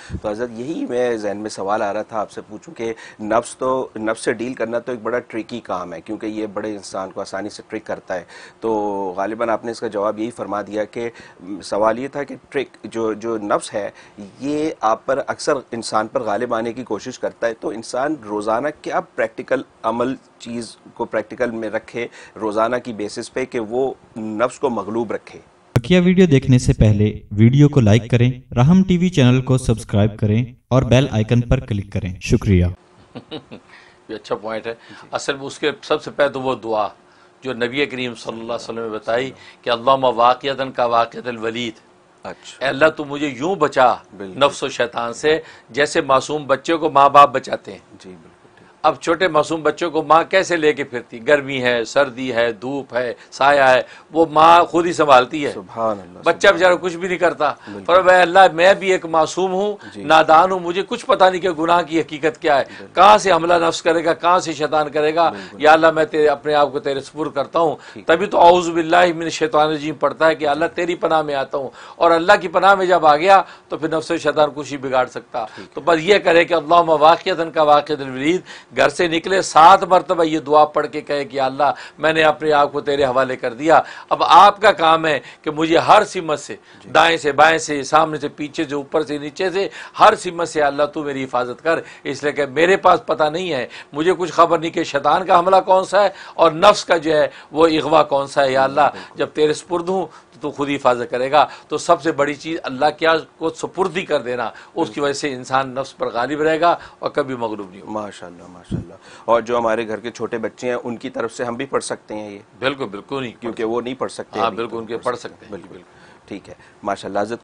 तो हज़रत, यही मैं जहन में सवाल आ रहा था आपसे पूछूँ कि नफ्स तो नफ्स से डील करना तो एक बड़ा ट्रिकी काम है, क्योंकि ये बड़े इंसान को आसानी से ट्रिक करता है। तो गालिबा, आपने इसका जवाब यही फरमा दिया कि सवाल ये था कि ट्रिक जो जो नफ्स है, ये आप पर अक्सर इंसान पर गालिब आने की कोशिश करता है। तो इंसान रोज़ाना क्या प्रैक्टिकल अमल चीज़ को प्रैक्टिकल में रखे रोज़ाना की बेसिस पे कि वो नफ्स को मगलूब रखे? बकिया वीडियो देखने से पहले वीडियो को लाइक करें राहम टीवी चैनल को सब्सक्राइब करें और बेल आइकन पर क्लिक करें। शुक्रिया। ये अच्छा पॉइंट है। असल में उसके सबसे पहले तो वो दुआ जो नबी करीम सल्लल्लाहु अलैहि वसल्लम ने बताई कि अल्लाह वाक़ियतन का वाक़ियत वलीद। अच्छा। अल्लाह तू मुझे यूँ बचा। नफ्स व शैतान से जैसे मासूम बच्चे को माँ बाप बचाते हैं। जी बिल्कुल। अब छोटे मासूम बच्चों को माँ कैसे लेके फिरती? गर्मी है सर्दी है धूप है साया है वो माँ खुद ही संभालती है। बच्चा बेचारा कुछ भी नहीं करता। पर वह अल्लाह मैं भी एक मासूम हूँ नादान हूँ मुझे कुछ पता नहीं कि गुनाह की हकीकत क्या है। कहाँ से हमला नफ्स करेगा कहाँ से शैतान करेगा? या अल्लाह मैं तेरे अपने आप को तेरे सपुर करता हूँ। तभी तो औज़ बिल्लाहि मिन शैतान रजीम पढ़ता है कि अल्लाह तेरी पनाह में आता हूँ। और अल्लाह की पनाह में जब आ गया तो फिर नफ्स शैतान कुछ ही बिगाड़ सकता। तो बस ये करे कि अल्लाह वाक़ियतन का वाक़ घर से निकले सात मरतबा ये दुआ पढ़ के कहे कि अल्लाह मैंने अपने आप को तेरे हवाले कर दिया। अब आपका काम है कि मुझे हर सिमत से दाएँ से बाएँ से सामने से पीछे से ऊपर से नीचे से हर सिमत से अल्लाह तू मेरी हिफाजत कर। इसलिए कि मेरे पास पता नहीं है मुझे कुछ खबर नहीं कि शैतान का हमला कौन सा है और नफ्स का जो है वो अगवा कौन सा है। या अल्लाह जब तेरे स्पुर्द हूँ तो खुद ही हिफाजत करेगा। तो सबसे बड़ी चीज़ अल्लाह क्या को सुपुर्दी कर देना उसकी वजह से इंसान नफ्स पर गालिब रहेगा और कभी मगलूब नहीं माशाल्लाह माशाल्लाह। और जो हमारे घर के छोटे बच्चे हैं उनकी तरफ़ से हम भी पढ़ सकते हैं ये। बिल्कुल बिल्कुल नहीं क्योंकि वो नहीं पढ़ सकते हाँ बिल्कुल उनके पढ़ सकते हैं बिल्कुल। ठीक है माशाल्लाह हज़रत